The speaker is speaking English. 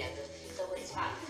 together. So it's fine.